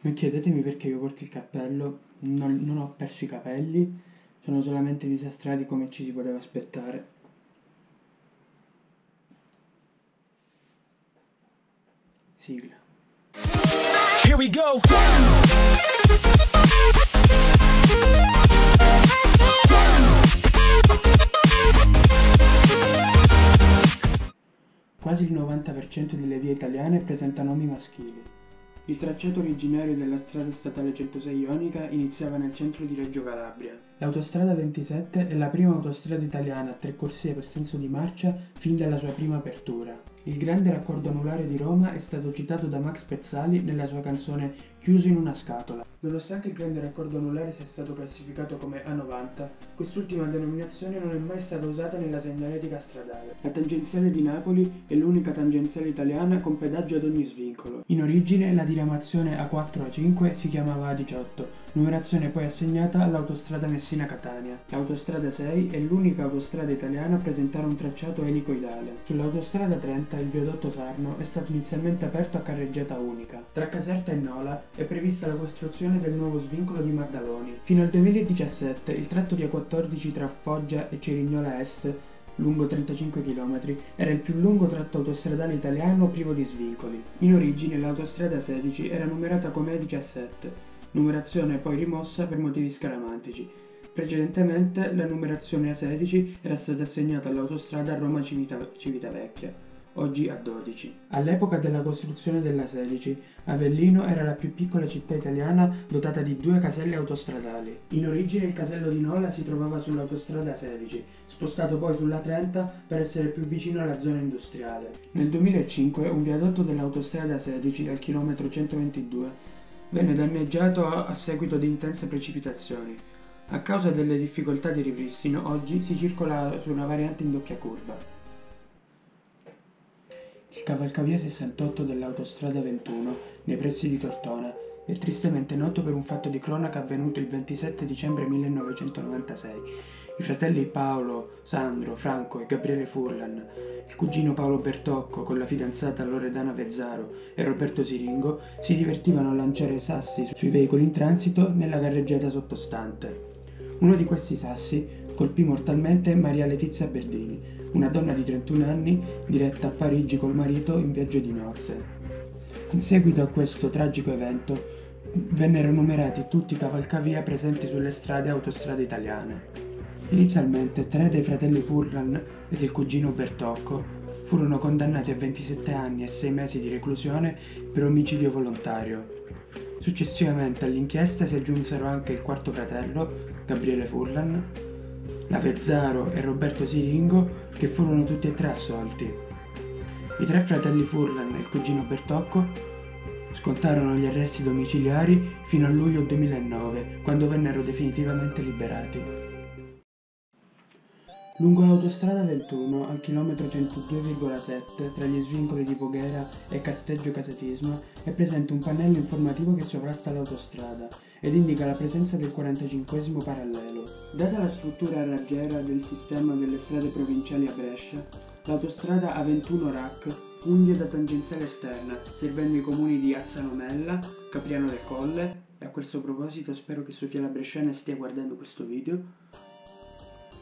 Non chiedetemi perché io porto il cappello, non, non ho perso i capelli, sono solamente disastrati come ci si poteva aspettare. Sigla. Here we go. Quasi il 90% delle vie italiane presenta nomi maschili. Il tracciato originario della strada statale 106 Ionica iniziava nel centro di Reggio Calabria. L'autostrada 27 è la prima autostrada italiana a tre corsie per senso di marcia fin dalla sua prima apertura. Il grande raccordo anulare di Roma è stato citato da Max Pezzali nella sua canzone Chiuso in una scatola. Nonostante il grande raccordo anulare sia stato classificato come A90, quest'ultima denominazione non è mai stata usata nella segnaletica stradale. La tangenziale di Napoli è l'unica tangenziale italiana con pedaggio ad ogni svincolo. In origine la diramazione A4-A5 si chiamava A18, numerazione poi assegnata all'autostrada Messina-Catania. L'autostrada 6 è l'unica autostrada italiana a presentare un tracciato elicoidale. Sull'autostrada 30 il viadotto Sarno è stato inizialmente aperto a carreggiata unica. Tra Caserta e Nola è prevista la costruzione del nuovo svincolo di Maddaloni. Fino al 2017 il tratto di A14 tra Foggia e Cerignola Est lungo 35 km, era il più lungo tratto autostradale italiano privo di svincoli. In origine l'autostrada 16 era numerata come A17, numerazione poi rimossa per motivi scaramantici. Precedentemente la numerazione A16 era stata assegnata all'autostrada Roma-Civitavecchia oggi a 12. All'epoca della costruzione della 16, Avellino era la più piccola città italiana dotata di due caselli autostradali. In origine il casello di Nola si trovava sull'autostrada 16, spostato poi sulla 30 per essere più vicino alla zona industriale. Nel 2005 un viadotto dell'autostrada 16 al chilometro 122 venne danneggiato a seguito di intense precipitazioni. A causa delle difficoltà di ripristino, oggi si circola su una variante in doppia curva. Il cavalcavia 68 dell'autostrada 21, nei pressi di Tortona, è tristemente noto per un fatto di cronaca avvenuto il 27 dicembre 1996. I fratelli Paolo, Sandro, Franco e Gabriele Furlan, il cugino Paolo Bertocco con la fidanzata Loredana Vezzaro e Roberto Siringo si divertivano a lanciare sassi sui veicoli in transito nella carreggiata sottostante. Uno di questi sassi colpì mortalmente Maria Letizia Berdini, una donna di 31 anni diretta a Parigi col marito in viaggio di nozze. In seguito a questo tragico evento vennero numerati tutti i cavalcavia presenti sulle strade e autostrade italiane. Inizialmente tre dei fratelli Furlan ed il cugino Bertocco furono condannati a 27 anni e 6 mesi di reclusione per omicidio volontario. Successivamente all'inchiesta si aggiunsero anche il quarto fratello, Gabriele Furlan, la Vezzaro e Roberto Siringo, che furono tutti e tre assolti. I tre fratelli Furlan e il cugino Bertocco scontarono gli arresti domiciliari fino a luglio 2009, quando vennero definitivamente liberati. Lungo l'autostrada 21, al chilometro 102,7, tra gli svincoli di Voghera e Casteggio Casatisma, è presente un pannello informativo che sovrasta l'autostrada ed indica la presenza del 45 parallelo. Data la struttura raggiera del sistema delle strade provinciali a Brescia, l'autostrada A21 RAC funge da tangenziale esterna, servendo i comuni di Azzanomella, Capriano del Colle, e a questo proposito spero che Sofia la Bresciana stia guardando questo video,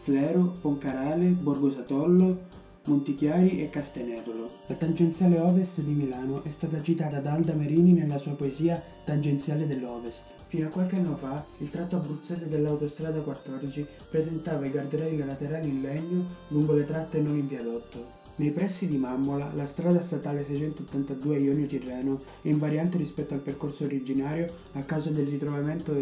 Flero, Poncarale, Borgosatollo, Montichiari e Castenedolo. La tangenziale ovest di Milano è stata citata da Alda Merini nella sua poesia Tangenziale dell'Ovest. Fino a qualche anno fa, il tratto abruzzese dell'autostrada 14 presentava i guardrail laterali in legno lungo le tratte non in viadotto. Nei pressi di Mammola, la strada statale 682 Ionio-Tirreno è invariante rispetto al percorso originario a causa del ritrovamento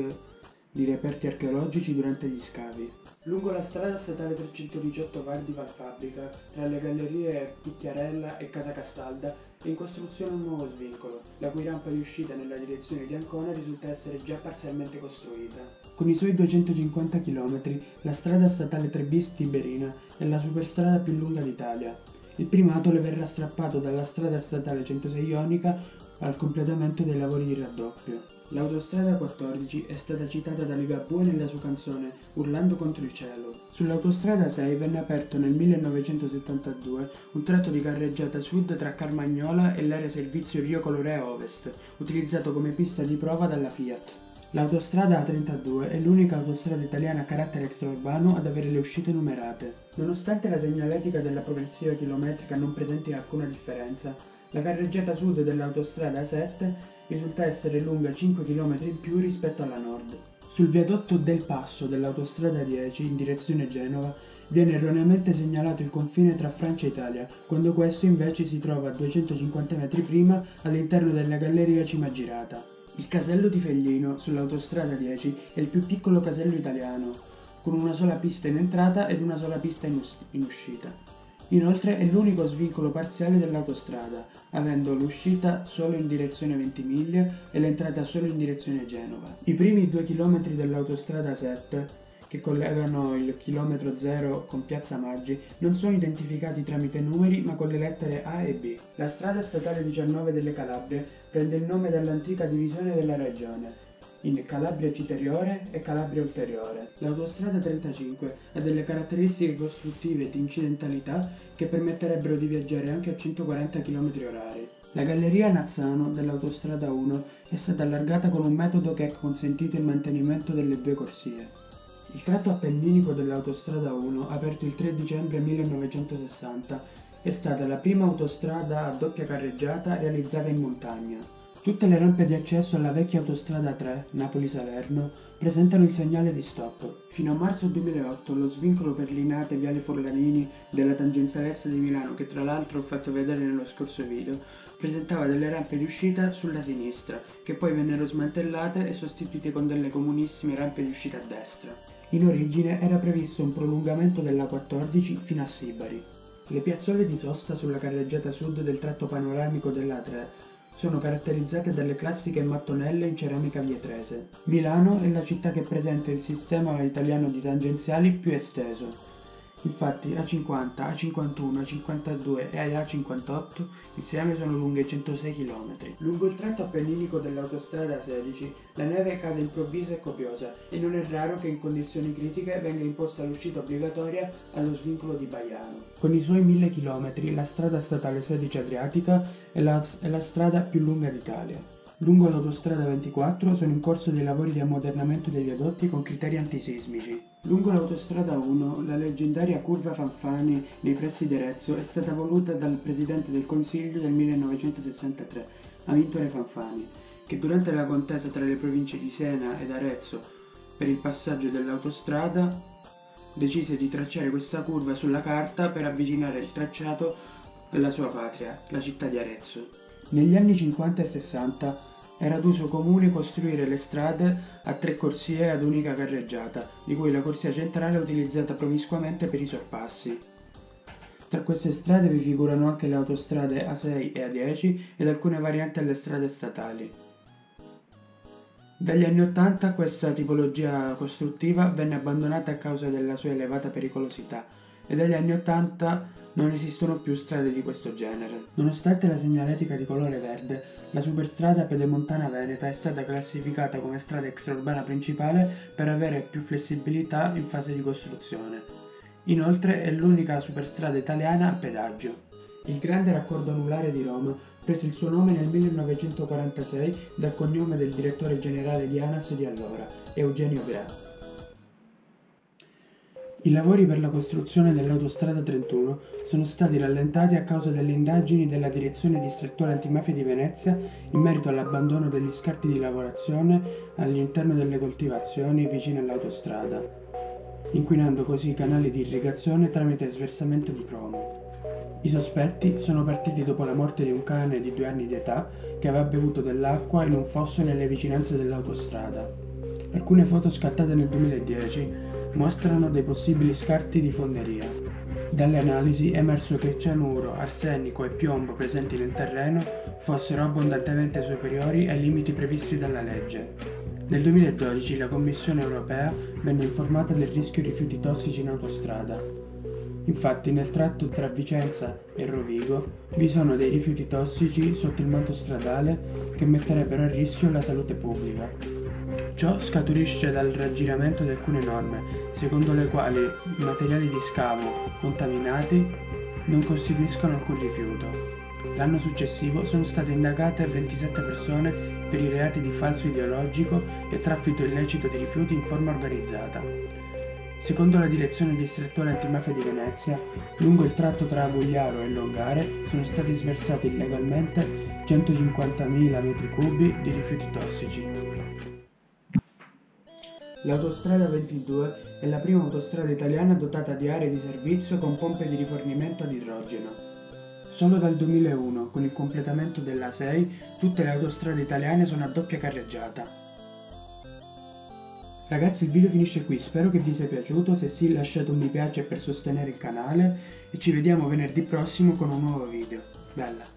di reperti archeologici durante gli scavi. Lungo la strada statale 318 Val di Valfabbrica, tra le gallerie Picchiarella e Casa Castalda, è in costruzione un nuovo svincolo, la cui rampa di uscita nella direzione di Ancona risulta essere già parzialmente costruita. Con i suoi 250 km, la strada statale 3 bis Tiberina è la superstrada più lunga d'Italia. Il primato le verrà strappato dalla strada statale 106 Ionica al completamento dei lavori di raddoppio. L'autostrada 14 è stata citata da Ligabue nella sua canzone Urlando contro il cielo. Sull'autostrada 6 venne aperto nel 1972 un tratto di carreggiata sud tra Carmagnola e l'area servizio Rio Colorea Ovest, utilizzato come pista di prova dalla Fiat. L'autostrada A32 è l'unica autostrada italiana a carattere extraurbano ad avere le uscite numerate. Nonostante la segnaletica della progressiva chilometrica non presenti alcuna differenza, la carreggiata sud dell'autostrada A7 risulta essere lunga 5 km in più rispetto alla nord. Sul viadotto del passo dell'autostrada 10 in direzione Genova viene erroneamente segnalato il confine tra Francia e Italia, quando questo invece si trova a 250 metri prima all'interno della galleria Cimagirata. Il casello di Feglino sull'autostrada 10 è il più piccolo casello italiano, con una sola pista in entrata ed una sola pista in, us- in uscita. Inoltre è l'unico svincolo parziale dell'autostrada, avendo l'uscita solo in direzione Ventimiglia e l'entrata solo in direzione Genova. I primi due chilometri dell'autostrada 7 che collegano il chilometro zero con Piazza Maggi non sono identificati tramite numeri ma con le lettere A e B. La strada statale 19 delle Calabrie prende il nome dall'antica divisione della regione, in Calabria Citeriore e Calabria Ulteriore. L'autostrada 35 ha delle caratteristiche costruttive di incidentalità che permetterebbero di viaggiare anche a 140 km/h. La galleria Nazzano dell'autostrada 1 è stata allargata con un metodo che ha consentito il mantenimento delle due corsie. Il tratto appenninico dell'autostrada 1, aperto il 3 dicembre 1960, è stata la prima autostrada a doppia carreggiata realizzata in montagna. Tutte le rampe di accesso alla vecchia autostrada 3, Napoli-Salerno, presentano il segnale di stop. Fino a marzo 2008 lo svincolo per Linate Viale Forlanini della tangenziale di Milano, che tra l'altro ho fatto vedere nello scorso video, presentava delle rampe di uscita sulla sinistra, che poi vennero smantellate e sostituite con delle comunissime rampe di uscita a destra. In origine era previsto un prolungamento della 14 fino a Sibari. Le piazzole di sosta sulla carreggiata sud del tratto panoramico della 3 sono caratterizzate dalle classiche mattonelle in ceramica vietrese. Milano è la città che presenta il sistema italiano di tangenziali più esteso, Infatti A50, A51, A52 e A58 insieme sono lunghe 106 km. Lungo il tratto appenninico dell'autostrada 16 la neve cade improvvisa e copiosa e non è raro che in condizioni critiche venga imposta l'uscita obbligatoria allo svincolo di Baiano. Con i suoi 1000 km la strada statale 16 Adriatica è la, è la strada più lunga d'Italia. Lungo l'autostrada 24 sono in corso dei lavori di ammodernamento dei viadotti con criteri antisismici. Lungo l'autostrada 1 la leggendaria curva Fanfani nei pressi di Arezzo è stata voluta dal presidente del Consiglio del 1963, Amintore Fanfani, che durante la contesa tra le province di Siena ed Arezzo per il passaggio dell'autostrada decise di tracciare questa curva sulla carta per avvicinare il tracciato della sua patria, la città di Arezzo. Negli anni 50 e 60 era d'uso comune costruire le strade a tre corsie ad unica carreggiata, di cui la corsia centrale è utilizzata promiscuamente per i sorpassi. Tra queste strade vi figurano anche le autostrade A6 e A10 ed alcune varianti alle strade statali. Dagli anni 80 questa tipologia costruttiva venne abbandonata a causa della sua elevata pericolosità e dagli anni 80 non esistono più strade di questo genere. Nonostante la segnaletica di colore verde, la superstrada pedemontana veneta è stata classificata come strada extraurbana principale per avere più flessibilità in fase di costruzione. Inoltre è l'unica superstrada italiana a pedaggio. Il grande raccordo anulare di Roma prese il suo nome nel 1946 dal cognome del direttore generale di ANAS di allora, Eugenio Gra. I lavori per la costruzione dell'autostrada 31 sono stati rallentati a causa delle indagini della Direzione Distrettuale Antimafia di Venezia in merito all'abbandono degli scarti di lavorazione all'interno delle coltivazioni vicine all'autostrada, inquinando così i canali di irrigazione tramite sversamento di cromo. I sospetti sono partiti dopo la morte di un cane di due anni di età che aveva bevuto dell'acqua in un fosso nelle vicinanze dell'autostrada. Alcune foto scattate nel 2010 mostrano dei possibili scarti di fonderia. Dalle analisi è emerso che cianuro, arsenico e piombo presenti nel terreno fossero abbondantemente superiori ai limiti previsti dalla legge. Nel 2012 la Commissione europea venne informata del rischio rifiuti tossici in autostrada. Infatti nel tratto tra Vicenza e Rovigo vi sono dei rifiuti tossici sotto il manto stradale che metterebbero a rischio la salute pubblica. Ciò scaturisce dal raggiramento di alcune norme, secondo le quali i materiali di scavo contaminati non costituiscono alcun rifiuto. L'anno successivo sono state indagate 27 persone per i reati di falso ideologico e traffico illecito di rifiuti in forma organizzata. Secondo la direzione distrettuale antimafia di Venezia, lungo il tratto tra Agugliaro e Longare sono stati sversati illegalmente 150.000 metri cubi di rifiuti tossici. L'autostrada 22 è la prima autostrada italiana dotata di aree di servizio con pompe di rifornimento ad idrogeno. Solo dal 2001, con il completamento della 6, tutte le autostrade italiane sono a doppia carreggiata. Ragazzi il video finisce qui, spero che vi sia piaciuto, se sì lasciate un mi piace per sostenere il canale e ci vediamo venerdì prossimo con un nuovo video. Bella!